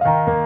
you